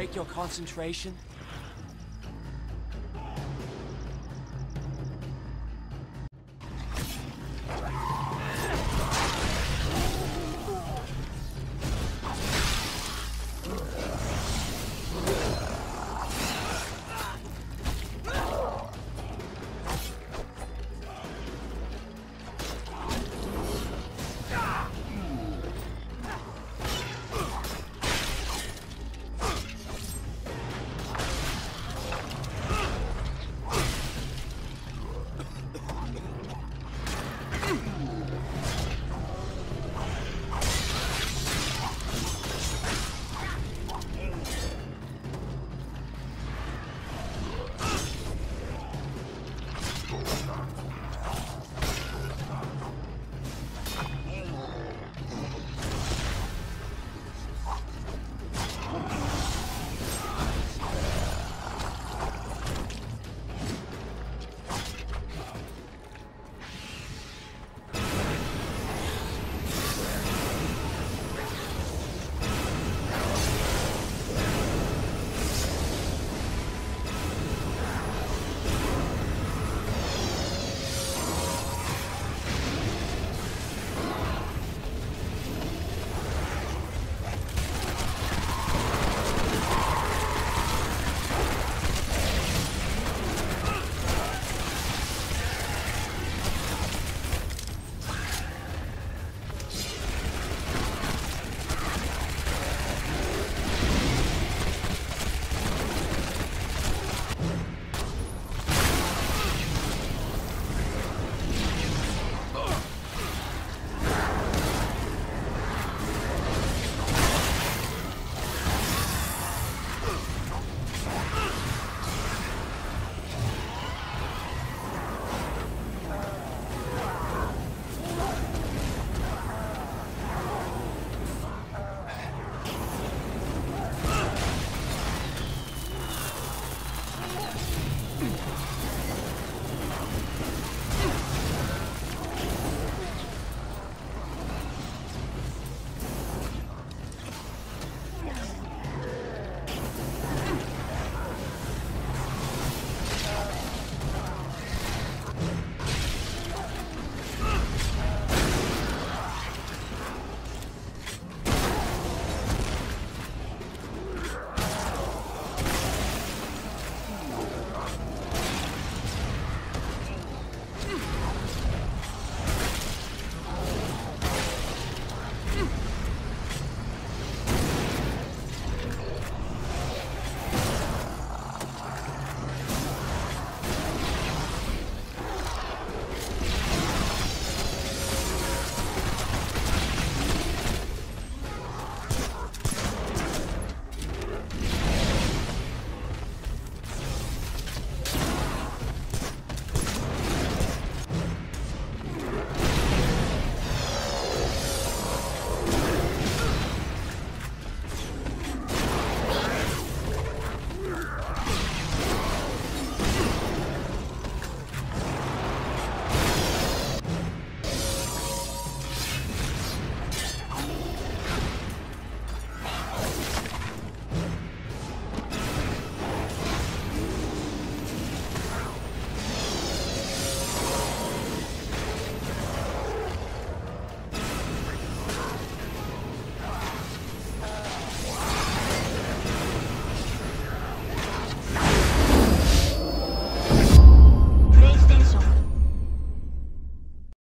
break your concentration?